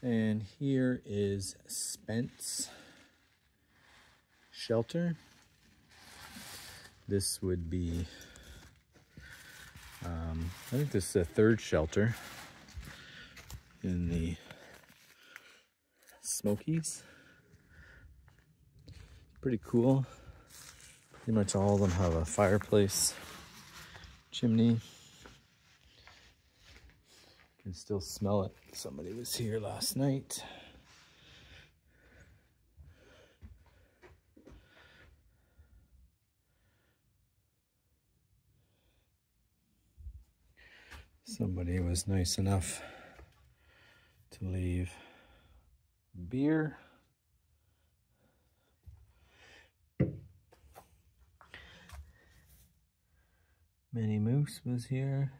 And here is Spence Shelter. This would be, um, I think this is a third shelter in the Smokies. Pretty cool. Pretty much all of them have a fireplace, chimney. Can still smell it. Somebody was here last night. Somebody was nice enough to leave beer. Minnie Moose was here.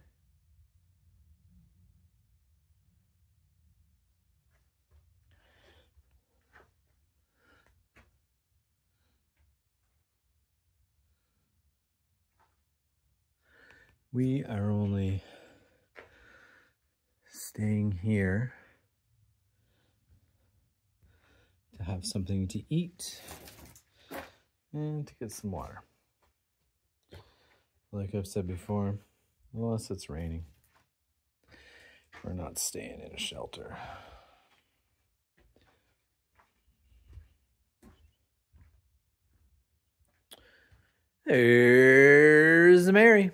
We are only staying here to have something to eat and to get some water. Like I've said before, unless it's raining, we're not staying in a shelter. There's Mary.